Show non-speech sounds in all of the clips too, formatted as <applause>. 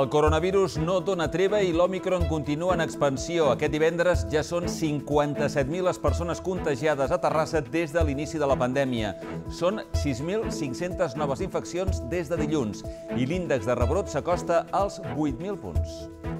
El coronavirus no dona treva i l'Omicron continua en expansió. Aquest divendres ja són 57.000 les persones contagiades a Terrassa des de l'inici de la pandèmia. Són 6.500 noves infeccions des de dilluns i l'índex de rebrot s'acosta als 8.000 punts.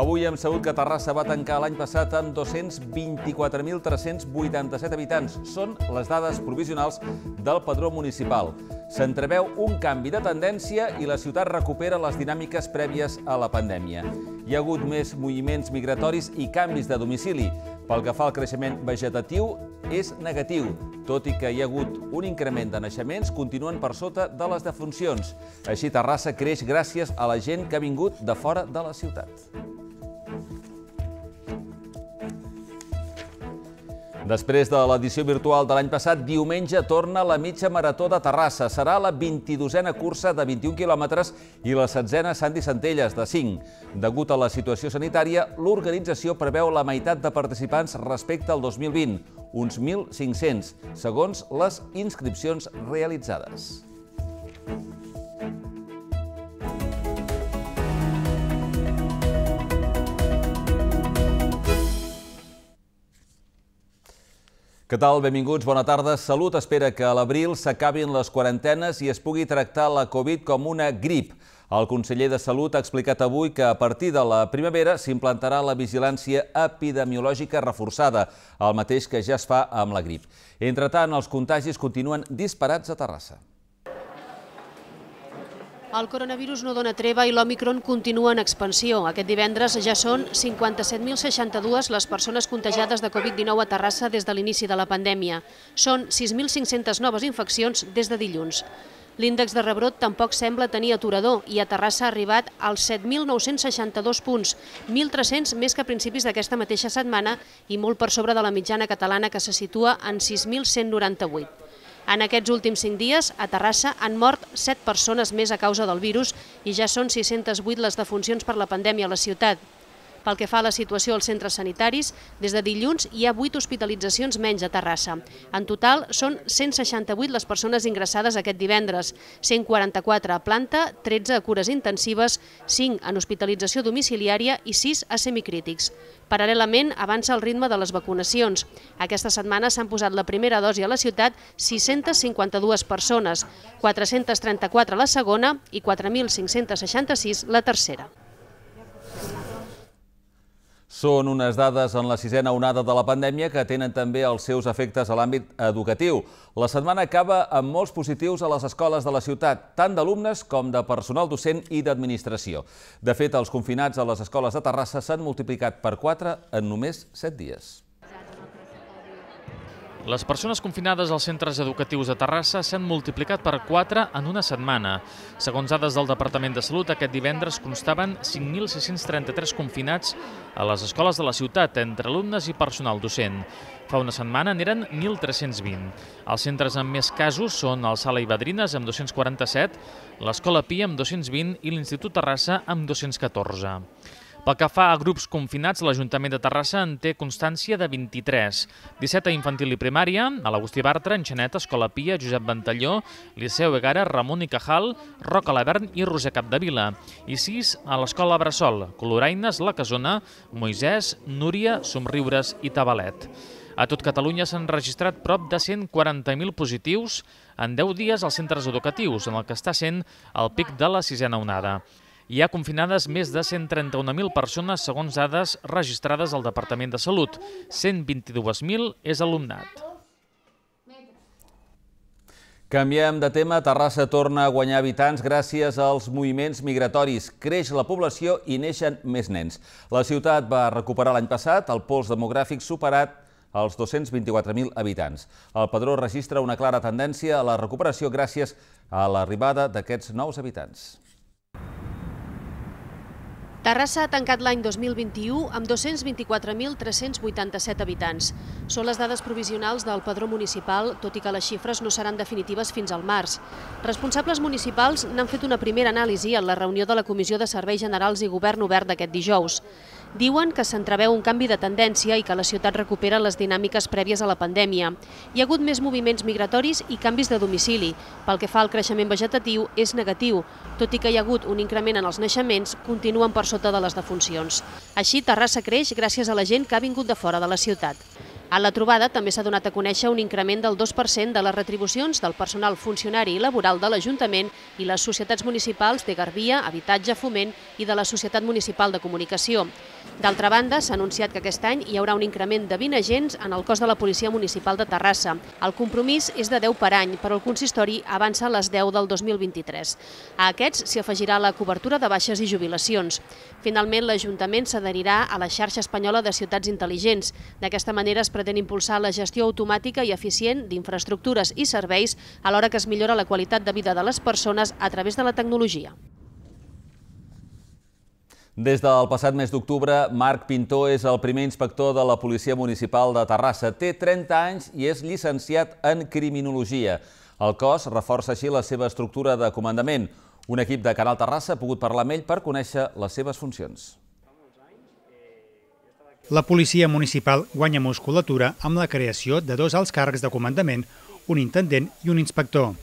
Avui hem sabut que Terrassa va tancar l'any passat amb 224.387 habitants. Són les dades provisionals del padró municipal. S'entreveu un canvi de tendència i la ciutat recupera les dinàmiques prèvies a la pandèmia. Hi ha hagut més moviments migratoris i canvis de domicili. Pel que fa al creixement vegetatiu, és negatiu. Tot i que hi ha hagut un increment de naixements, continuen per sota de les defuncions. Així, Terrassa creix gràcies a la gent que ha vingut de fora de la ciutat. Després de l'edició virtual de l'any passat, diumenge torna la mitja marató de Terrassa. Serà la 22a cursa de 21 quilòmetres i la setzena Santi Centelles, de 5. Degut a la situació sanitària, l'organització preveu la meitat de participants respecte al 2020, uns 1.500, segons les inscripcions realitzades. Què tal? Benvinguts, bona tarda. Salut espera que a l'abril s'acabin les quarantenes i es pugui tractar la Covid com una grip. El conseller de Salut ha explicat avui que a partir de la primavera s'implantarà la vigilància epidemiològica reforçada, el mateix que ja es fa amb la grip. Entretant, els contagis continuen disparats a Terrassa. El coronavirus no dona treva i l'Omicron continua en expansió. Aquest divendres ja són 57.062 les persones contagiades de Covid-19 a Terrassa des de l'inici de la pandèmia. Són 6.500 noves infeccions des de dilluns. L'índex de rebrot tampoc sembla tenir aturador i a Terrassa ha arribat als 7.962 punts, 1.300 més que a principis d'aquesta mateixa setmana i molt per sobre de la mitjana catalana que se situa en 6.198. En aquests últims cinc dies, a Terrassa han mort set persones més a causa del virus i ja són 608 les defuncions per la pandèmia a la ciutat. Pel que fa a la situació als centres sanitaris, des de dilluns hi ha 8 hospitalitzacions menys a Terrassa. En total, són 168 les persones ingressades aquest divendres, 144 a planta, 13 a cures intensives, 5 en hospitalització domiciliària i 6 a semicrítics. Paral·lelament, avança el ritme de les vacunacions. Aquesta setmana s'han posat la primera dosi a la ciutat 652 persones, 434 la segona i 4.566 la tercera. Són unes dades en la sisena onada de la pandèmia que tenen també els seus efectes a l'àmbit educatiu. La setmana acaba amb molts positius a les escoles de la ciutat, tant d'alumnes com de personal docent i d'administració. De fet, els confinats a les escoles de Terrassa s'han multiplicat per 4 en només 7 dies. Les persones confinades als centres educatius de Terrassa s'han multiplicat per 4 en una setmana. Segons dades del Departament de Salut, aquest divendres constaven 5.633 confinats a les escoles de la ciutat, entre alumnes i personal docent. Fa una setmana n'eren 1.320. Els centres amb més casos són el Sala i Badrines, amb 247, l'Escola Pia, amb 220 i l'Institut Terrassa, amb 214. Pel que fa a grups confinats, l'Ajuntament de Terrassa en té constància de 23. 17 a infantil i primària, a l'Agustí Bartra, Enxanet, Escola Pia, Josep Ventalló, Liceu Egara, Ramon i Cajal, Roca Lavern i Roser Capdevila. I 6 a l'Escola Bressol, Coloraines, La Casona, Moisès, Núria, Somriures i Tabalet. A tot Catalunya s'han registrat prop de 140.000 positius en 10 dies als centres educatius, en el que està sent el pic de la sisena onada. Hi ha confinades més de 131.000 persones segons dades registrades al Departament de Salut. 122.000 és alumnat. Canviem de tema. Terrassa torna a guanyar habitants gràcies als moviments migratoris. Creix la població i neixen més nens. La ciutat va recuperar l'any passat el pols demogràfic superat als 224.000 habitants. El padró registra una clara tendència a la recuperació gràcies a l'arribada d'aquests nous habitants. Terrassa ha tancat l'any 2021 amb 224.387 habitants. Són les dades provisionals del padró municipal, tot i que les xifres no seran definitives fins al març. Responsables municipals n'han fet una primera anàlisi en la reunió de la Comissió de Serveis Generals i Govern Obert d'aquest dijous. Diuen que s'entreveu un canvi de tendència i que la ciutat recupera les dinàmiques prèvies a la pandèmia. Hi ha hagut més moviments migratoris i canvis de domicili. Pel que fa al creixement vegetatiu, és negatiu. Tot i que hi ha hagut un increment en els naixements, continuen per sota de les defuncions. Així, Terrassa creix gràcies a la gent que ha vingut de fora de la ciutat. A la trobada també s'ha donat a conèixer un increment del 2% de les retribucions del personal funcionari i laboral de l'Ajuntament i les societats municipals de Garbia, Habitatge, Foment i de la Societat Municipal de Comunicació. D'altra banda, s'ha anunciat que aquest any hi haurà un increment de 20 agents en el cos de la Policia Municipal de Terrassa. El compromís és de 10 per any, però el consistori avança a les 10 del 2023. A aquests s'hi afegirà la cobertura de baixes i jubilacions. Finalment, l'Ajuntament s'adherirà a la xarxa espanyola de ciutats intel·ligents. D'aquesta manera es pretén impulsar la gestió automàtica i eficient d'infraestructures i serveis alhora que es millora la qualitat de vida de les persones a través de la tecnologia. Des del passat mes d'octubre, Marc Pintó és el primer inspector de la Policia Municipal de Terrassa. Té 30 anys i és llicenciat en Criminologia. El cos reforça així la seva estructura de comandament. Un equip de Canal Terrassa ha pogut parlar amb ell per conèixer les seves funcions. La policia municipal guanya musculatura amb la creació de dos alts càrrecs de comandament, un intendent i un inspector.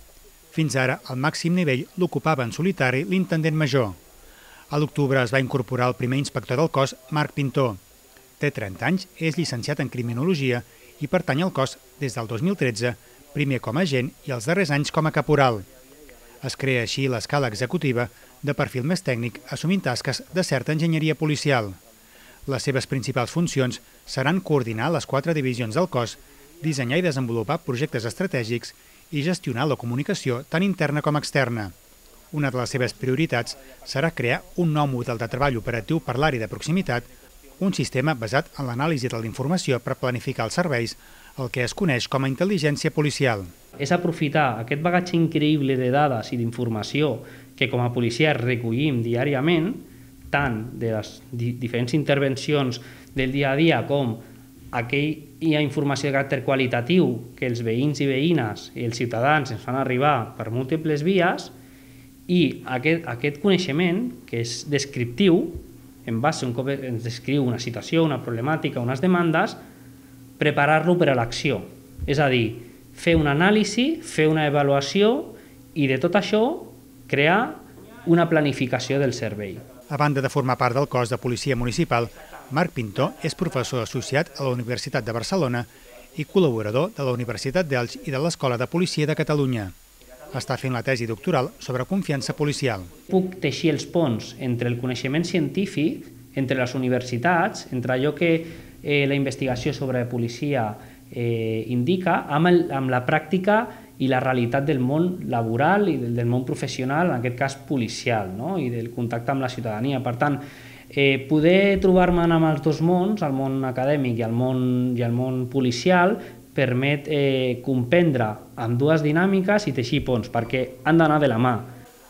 Fins ara, al màxim nivell l'ocupava en solitari l'intendent major. A l'octubre es va incorporar el primer inspector del cos, Marc Pintó. Té 30 anys, és llicenciat en Criminologia i pertany al cos des del 2013, primer com a agent i els darrers anys com a caporal. Es crea així l'escala executiva de perfil més tècnic assumint tasques de certa enginyeria policial. Les seves principals funcions seran coordinar les quatre divisions del cos, dissenyar i desenvolupar projectes estratègics i gestionar la comunicació tant interna com externa. Una de les seves prioritats serà crear un nou model de treball operatiu per l'àrea de proximitat, un sistema basat en l'anàlisi de la informació per planificar els serveis, el que es coneix com a intel·ligència policial. És aprofitar aquest bagatge increïble de dades i d'informació que com a policia recollim diàriament, tant de les diferents intervencions del dia a dia com aquella informació de caràcter qualitatiu que els veïns i veïnes i els ciutadans ens fan arribar per múltiples vies, i aquest, aquest coneixement, que és descriptiu, en base un cop ens descriu una situació, una problemàtica, unes demandes, preparar-lo per a l'acció. És a dir, fer una anàlisi, fer una avaluació i de tot això crear una planificació del servei. A banda de formar part del cos de policia municipal, Marc Pintó és professor associat a la Universitat de Barcelona i col·laborador de la Universitat d'Elx i de l'Escola de Policia de Catalunya. Està fent la tesi doctoral sobre confiança policial. Puc teixir els ponts entre el coneixement científic, entre les universitats, entre allò que eh, la investigació sobre policia eh, indica, amb, el, amb la pràctica i la realitat del món laboral i del, del món professional, en aquest cas policial, no? i del contacte amb la ciutadania. Per tant, eh, poder trobar-me amb els dos mons, el món acadèmic i el món, i el món policial, permet eh, comprendre amb dues dinàmiques i teixir ponts, perquè han d'anar de la mà.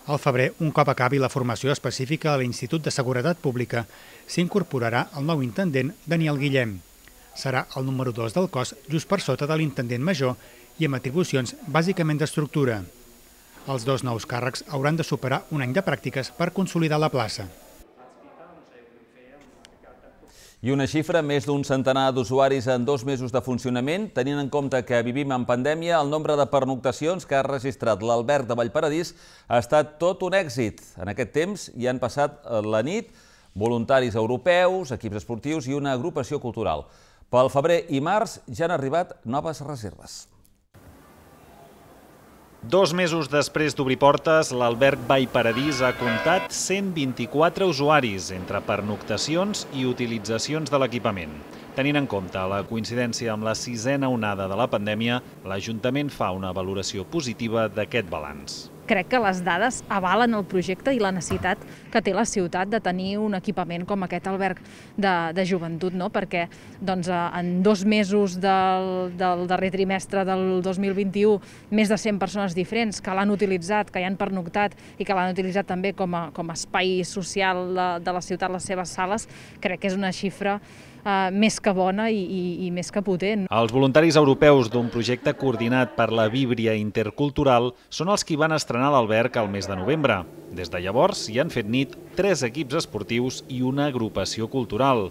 Al febrer, un cop acabi la formació específica a l'Institut de Seguretat Pública, s'incorporarà el nou intendent Daniel Guillem. Serà el número 2 del cos, just per sota de l'intendent major i amb atribucions bàsicament d'estructura. Els dos nous càrrecs hauran de superar un any de pràctiques per consolidar la plaça. I una xifra, més d'un centenar d'usuaris en dos mesos de funcionament, tenint en compte que vivim en pandèmia, el nombre de pernoctacions que ha registrat l'Albert de Vallparadís ha estat tot un èxit. En aquest temps hi han passat eh, la nit voluntaris europeus, equips esportius i una agrupació cultural. Pel febrer i març ja han arribat noves reserves. Dos mesos després d'obrir portes, l'Alberg Vallparadís ha comptat 124 usuaris entre pernoctacions i utilitzacions de l'equipament. Tenint en compte la coincidència amb la sisena onada de la pandèmia, l'Ajuntament fa una valoració positiva d'aquest balanç crec que les dades avalen el projecte i la necessitat que té la ciutat de tenir un equipament com aquest alberg de, de joventut, no? perquè doncs, eh, en dos mesos del, del darrer trimestre del 2021 més de 100 persones diferents que l'han utilitzat, que hi han pernoctat i que l'han utilitzat també com a, com a espai social de, de la ciutat, les seves sales, crec que és una xifra eh, més que bona i, i, i més que potent. Els voluntaris europeus d'un projecte coordinat per la Víbria Intercultural són els qui van estrenar l'alberg al mes de novembre. Des de llavors hi han fet nit tres equips esportius i una agrupació cultural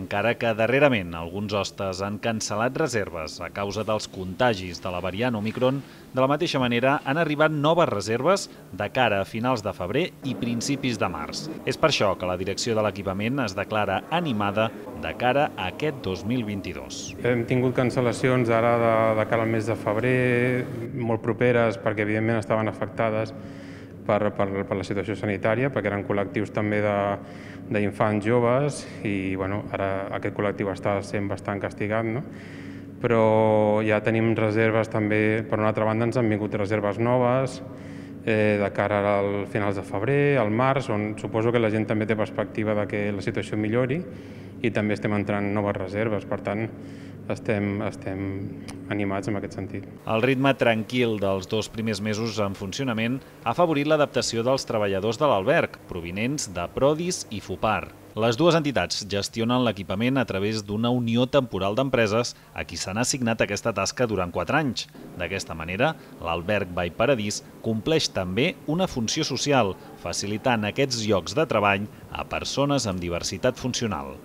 encara que darrerament alguns hostes han cancel·lat reserves a causa dels contagis de la variant Omicron, de la mateixa manera han arribat noves reserves de cara a finals de febrer i principis de març. És per això que la direcció de l'equipament es declara animada de cara a aquest 2022. Hem tingut cancel·lacions ara de, de cara al mes de febrer, molt properes, perquè evidentment estaven afectades per, per, per la situació sanitària, perquè eren col·lectius també d'infants joves i bueno, ara aquest col·lectiu està sent bastant castigat, no? però ja tenim reserves també, per una altra banda ens han vingut reserves noves, eh, de cara al finals de febrer, al març, on suposo que la gent també té perspectiva de que la situació millori i també estem entrant noves reserves. Per tant, estem, estem animats en aquest sentit. El ritme tranquil dels dos primers mesos en funcionament ha favorit l'adaptació dels treballadors de l'alberg, provinents de Prodis i Fupar. Les dues entitats gestionen l'equipament a través d'una unió temporal d'empreses a qui s'han assignat aquesta tasca durant quatre anys. D'aquesta manera, l'alberg Vall Paradís compleix també una funció social, facilitant aquests llocs de treball a persones amb diversitat funcional.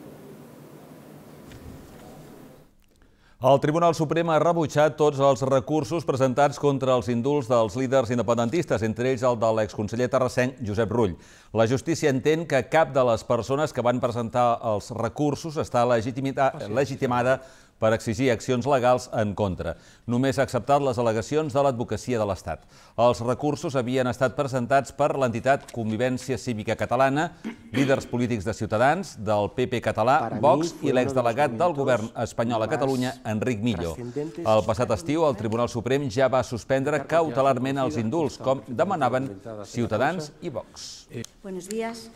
El Tribunal Suprem ha rebutjat tots els recursos presentats contra els indults dels líders independentistes, entre ells el de l'exconseller terrassenc Josep Rull. La justícia entén que cap de les persones que van presentar els recursos està legitimada per exigir accions legals en contra. Només ha acceptat les al·legacions de l'advocacia de l'Estat. Els recursos havien estat presentats per l'entitat Convivència Cívica Catalana, líders polítics de Ciutadans, del PP català, Vox i l'exdelegat del govern espanyol a Catalunya, Enric Millo. El passat estiu, el Tribunal Suprem ja va suspendre cautelarment els indults, com demanaven Ciutadans i Vox. Buenos días.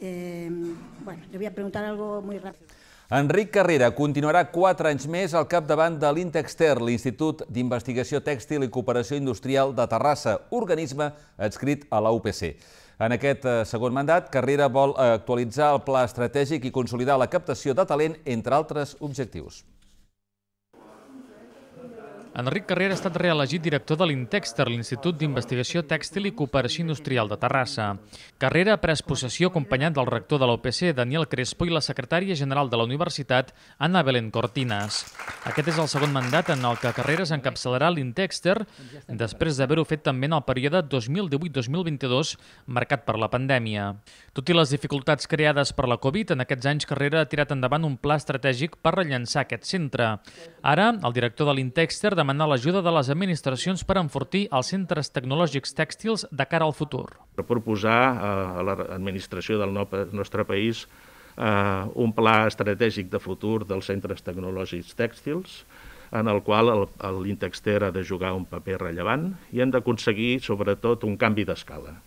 Eh, bueno, le voy a preguntar algo muy rápido. Enric Carrera continuarà quatre anys més al capdavant de l'Intexter, l'Institut d'Investigació Tèxtil i Cooperació Industrial de Terrassa, organisme adscrit a la UPC. En aquest eh, segon mandat, Carrera vol actualitzar el pla estratègic i consolidar la captació de talent, entre altres objectius. Enric Carrera ha estat reelegit director de l'Intexter, l'Institut d'Investigació Tèxtil i Cooperació Industrial de Terrassa. Carrera ha pres possessió acompanyat del rector de l'OPC, Daniel Crespo, i la secretària general de la Universitat, Anna Belén Cortines. Aquest és el segon mandat en el que Carreras encapçalarà l'Intexter, després d'haver-ho fet també en el període 2018-2022, marcat per la pandèmia. Tot i les dificultats creades per la Covid, en aquests anys Carrera ha tirat endavant un pla estratègic per rellençar aquest centre. Ara, el director de l'Intexter demanar l'ajuda de les administracions per enfortir els centres tecnològics tèxtils de cara al futur. Proposar a l'administració del nostre país eh, un pla estratègic de futur dels centres tecnològics tèxtils, en el qual l'Intexter ha de jugar un paper rellevant i hem d'aconseguir, sobretot, un canvi d'escala.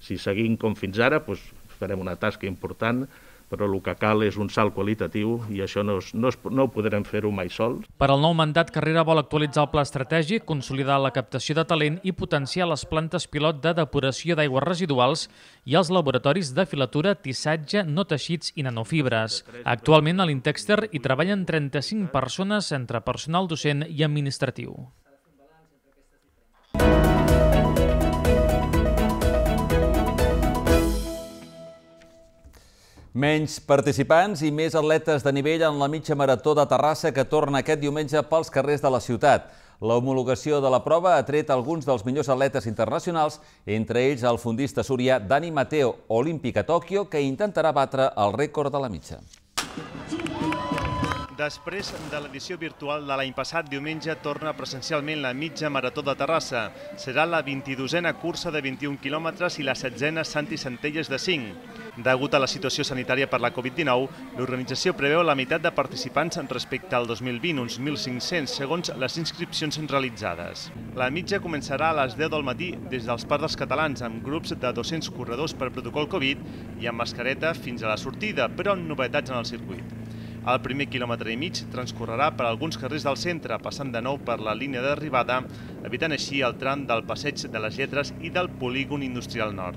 Si seguim com fins ara, doncs farem una tasca important, però el que cal és un salt qualitatiu i això no, es, no, es, no ho podrem fer-ho mai sols. Per al nou mandat, Carrera vol actualitzar el pla estratègic, consolidar la captació de talent i potenciar les plantes pilot de depuració d'aigües residuals i els laboratoris de filatura, tissatge, no teixits i nanofibres. Actualment a l'Intexter hi treballen 35 persones entre personal docent i administratiu. Menys participants i més atletes de nivell en la mitja marató de Terrassa que torna aquest diumenge pels carrers de la ciutat. La homologació de la prova ha tret alguns dels millors atletes internacionals, entre ells el fundista surià Dani Mateo, olímpic a Tòquio, que intentarà batre el rècord de la mitja. Després de l'edició virtual de l'any passat, diumenge torna presencialment la mitja marató de Terrassa. Serà la 22a cursa de 21 quilòmetres i la 16a Santi Centelles de 5. Degut a la situació sanitària per la Covid-19, l'organització preveu la meitat de participants respecte al 2020, uns 1.500, segons les inscripcions realitzades. La mitja començarà a les 10 del matí des dels Parcs dels Catalans, amb grups de 200 corredors per protocol Covid i amb mascareta fins a la sortida, però amb novetats en el circuit. El primer quilòmetre i mig transcorrerà per alguns carrers del centre, passant de nou per la línia d'arribada, evitant així el tram del passeig de les Lletres i del polígon industrial nord.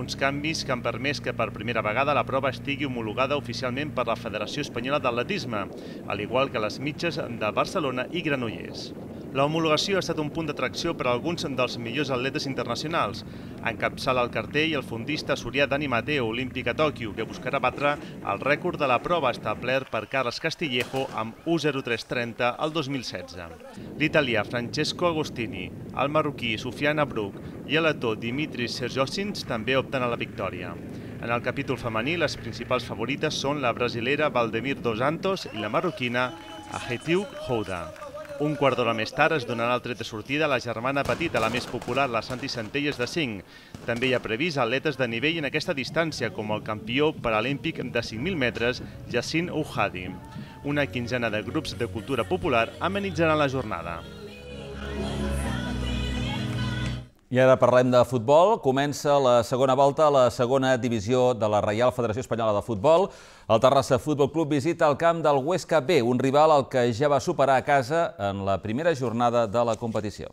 uns canvis que han permès que per primera vegada la prova estigui homologada oficialment per la Federació Espanyola d'Atletisme, al igual que les mitges de Barcelona i Granollers. La homologació ha estat un punt d'atracció per a alguns dels millors atletes internacionals. Encapçala el cartell el fundista surià Dani Mateo, olímpic a Tòquio, que buscarà batre el rècord de la prova establert per Carles Castillejo amb 1.0330 al 2016. L'italià Francesco Agostini, el marroquí Sofiana Bruc i el letó Dimitris Serjosins també opten a la victòria. En el capítol femení, les principals favorites són la brasilera Valdemir Dos Santos i la marroquina Ahetiu Houda. Un quart d'hora més tard es donarà el tret de sortida a la germana petita, la més popular, la Santi Centelles de 5. També hi ha previst atletes de nivell en aquesta distància, com el campió paralímpic de 5.000 metres, Yassin Ouhadi. Una quinzena de grups de cultura popular amenitzaran la jornada. I ara parlem de futbol. Comença la segona volta a la segona divisió de la Reial Federació Espanyola de Futbol. El Terrassa Futbol Club visita el camp del Huesca B, un rival al que ja va superar a casa en la primera jornada de la competició.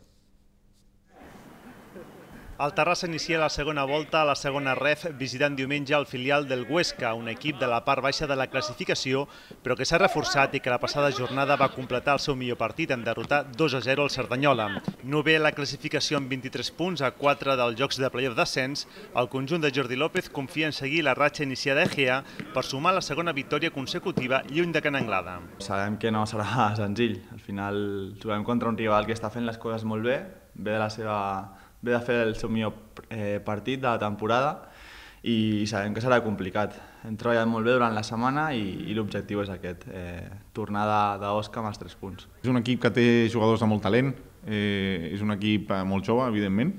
El Terrassa inicia la segona volta a la segona ref visitant diumenge el filial del Huesca, un equip de la part baixa de la classificació, però que s'ha reforçat i que la passada jornada va completar el seu millor partit en derrotar 2 a 0 al Cerdanyola. No ve la classificació amb 23 punts a 4 dels jocs de playoff d'ascens, el conjunt de Jordi López confia en seguir la ratxa iniciada Egea per sumar la segona victòria consecutiva lluny de Can Anglada. Sabem que no serà <laughs> senzill. Al final juguem contra un rival que està fent les coses molt bé, ve de la seva ve de fer el seu millor eh, partit de la temporada i sabem que serà complicat. Hem treballat molt bé durant la setmana i, i l'objectiu és aquest, eh, tornar d'Osca amb els tres punts. És un equip que té jugadors de molt talent, eh, és un equip eh, molt jove, evidentment,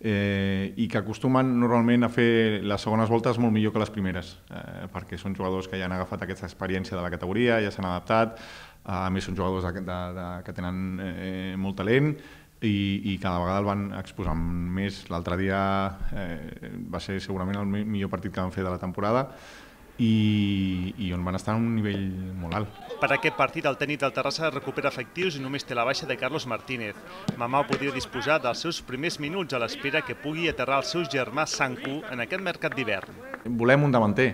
eh, i que acostumen normalment a fer les segones voltes molt millor que les primeres, eh, perquè són jugadors que ja han agafat aquesta experiència de la categoria, ja s'han adaptat, a més són jugadors de, de, de, que tenen eh, molt talent, i, i cada vegada el van exposar més. L'altre dia eh, va ser segurament el millor partit que van fer de la temporada i, i on van estar a un nivell molt alt. Per aquest partit, el tècnic del Terrassa recupera efectius i només té la baixa de Carlos Martínez. Mamà podria disposar dels seus primers minuts a l'espera que pugui aterrar el seu germà Sanku en aquest mercat d'hivern. Volem un davanter,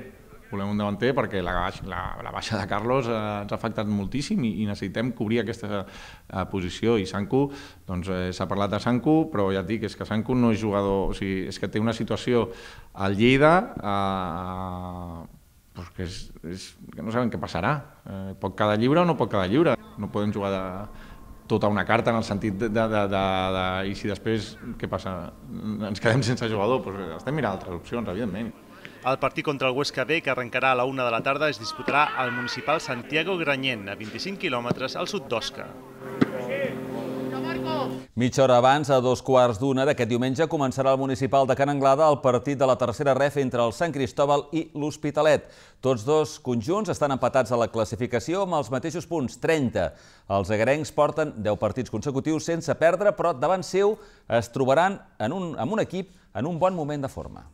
volem un davanter perquè la, la, la baixa de Carlos eh, ens ha afectat moltíssim i, i necessitem cobrir aquesta eh, posició i Sanku, doncs eh, s'ha parlat de Sanku, però ja et dic, és que Sanku no és jugador, o sigui, és que té una situació al Lleida eh, pues que, és, és, que no sabem què passarà. Eh, pot quedar lliure o no pot quedar lliure. No podem jugar de, tota una carta en el sentit de, de, de, de, de i si després, què passa? Ens quedem sense jugador? Pues estem mirant altres opcions, evidentment. El partit contra el Huesca B, que arrencarà a la una de la tarda, es disputarà al municipal Santiago Granyent, a 25 quilòmetres al sud d'Osca. Mitja hora abans, a dos quarts d'una d'aquest diumenge, començarà al municipal de Can Anglada el partit de la tercera ref entre el Sant Cristóbal i l'Hospitalet. Tots dos conjunts estan empatats a la classificació amb els mateixos punts, 30. Els agarencs porten 10 partits consecutius sense perdre, però davant seu es trobaran en un, amb un equip en un bon moment de forma.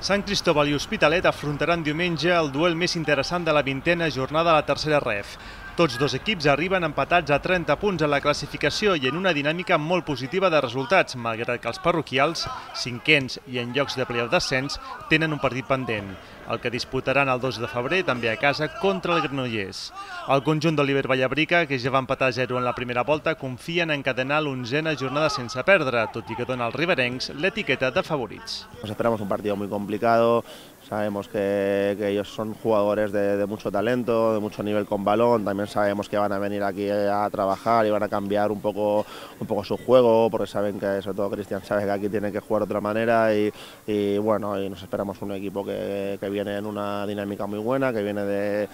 Sant Cristóbal i Hospitalet afrontaran diumenge el duel més interessant de la vintena jornada de la tercera ref. Tots dos equips arriben empatats a 30 punts en la classificació i en una dinàmica molt positiva de resultats, malgrat que els parroquials, cinquens i en llocs de playoff d'ascens, tenen un partit pendent, el que disputaran el 2 de febrer també a casa contra el Granollers. El conjunt d'Oliver Vallabrica, que ja va empatar 0 en la primera volta, confia en encadenar l'onzena jornada sense perdre, tot i que dona als riberencs l'etiqueta de favorits. Nos esperamos un partido muy complicado, Sabemos que, ellos son jugadores de, mucho talento, de mucho nivel con balón. También sabemos que van a venir aquí a trabajar y van a cambiar un poco, un poco su juego, porque saben que, sobre todo Cristian sabe que aquí tiene que jugar de otra manera. Y, bueno, y nos esperamos un equipo que, viene en una dinámica muy buena, que viene de,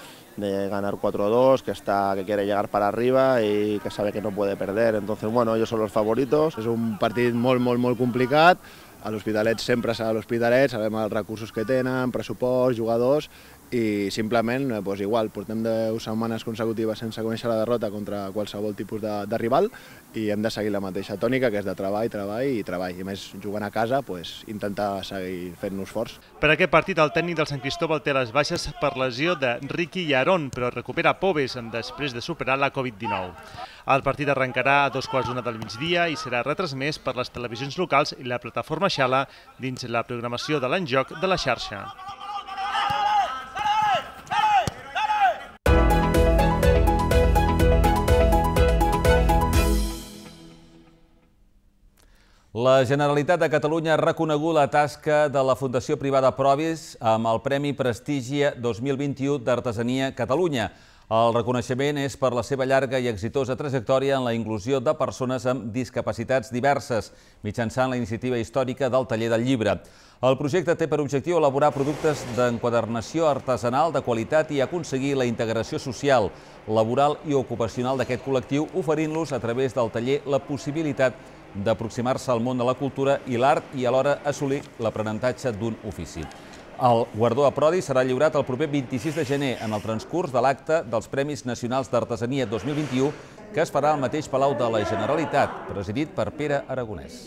ganar 4-2, que, que quiere llegar para arriba y que sabe que no puede perder. Entonces, bueno, ellos son los favoritos. És un partit molt, molt, molt complicat a l'Hospitalet sempre serà l'Hospitalet, sabem els recursos que tenen, pressupost, jugadors, i simplement, eh, doncs igual, portem 10 setmanes consecutives sense conèixer la derrota contra qualsevol tipus de, de rival i hem de seguir la mateixa tònica, que és de treball, treball i treball. I més, jugant a casa, doncs, intentar seguir fent-nos forts. Per aquest partit, el tècnic del Sant Cristóbal té les baixes per lesió de Ricky i Aarón, però recupera Pobes després de superar la Covid-19. El partit arrencarà a dos quarts d'una del migdia i serà retransmès per les televisions locals i la plataforma Xala dins la programació de l'enjoc de la xarxa. La Generalitat de Catalunya ha reconegut la tasca de la Fundació Privada Provis amb el Premi Prestigi 2021 d'Artesania Catalunya. El reconeixement és per la seva llarga i exitosa trajectòria en la inclusió de persones amb discapacitats diverses, mitjançant la iniciativa històrica del Taller del Llibre. El projecte té per objectiu elaborar productes d'enquadernació artesanal de qualitat i aconseguir la integració social, laboral i ocupacional d'aquest col·lectiu, oferint-los a través del taller la possibilitat d'aproximar-se al món de la cultura i l'art i alhora assolir l'aprenentatge d'un ofici. El guardó a Prodi serà lliurat el proper 26 de gener en el transcurs de l'acte dels Premis Nacionals d'Artesania 2021 que es farà al mateix Palau de la Generalitat, presidit per Pere Aragonès.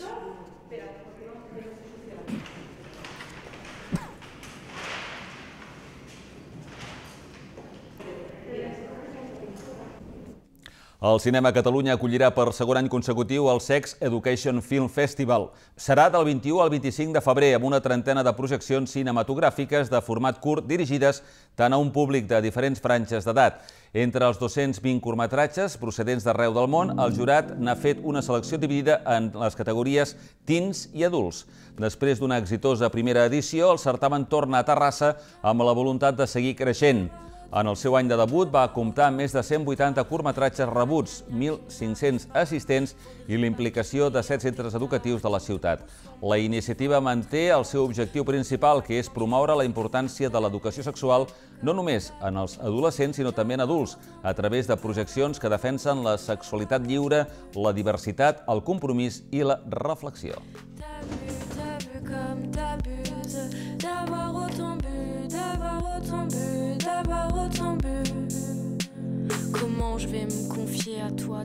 El Cinema Catalunya acollirà per segon any consecutiu el Sex Education Film Festival. Serà del 21 al 25 de febrer amb una trentena de projeccions cinematogràfiques de format curt dirigides tant a un públic de diferents franges d'edat. Entre els 220 curtmetratges procedents d'arreu del món, el jurat n'ha fet una selecció dividida en les categories teens i adults. Després d'una exitosa primera edició, el certamen torna a Terrassa amb la voluntat de seguir creixent. En el seu any de debut va comptar amb més de 180 curtmetratges rebuts, 1.500 assistents i l'implicació de 7 centres educatius de la ciutat. La iniciativa manté el seu objectiu principal, que és promoure la importància de l'educació sexual no només en els adolescents, sinó també en adults, a través de projeccions que defensen la sexualitat lliure, la diversitat, el compromís i la reflexió. comme t'abuses d'avoir autant bu, d'avoir autant bu, d'avoir autant bu. Comment je vais me confier à toi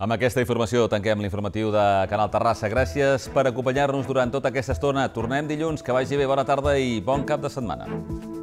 Amb aquesta informació tanquem l'informatiu de Canal Terrassa. Gràcies per acompanyar-nos durant tota aquesta estona. Tornem dilluns, que vagi bé, bona tarda i bon cap de setmana.